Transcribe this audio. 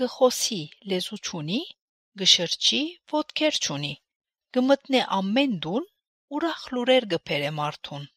գխոսի լեզու չունի, գշրջի ոտքեր չունի, գմտնե ամեն դուն, ուրախ լուրեր գբերե մարդուն։